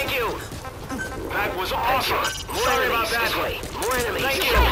Thank you. That was awesome. More Sorry enemies about this that. way. More enemies. Thank you.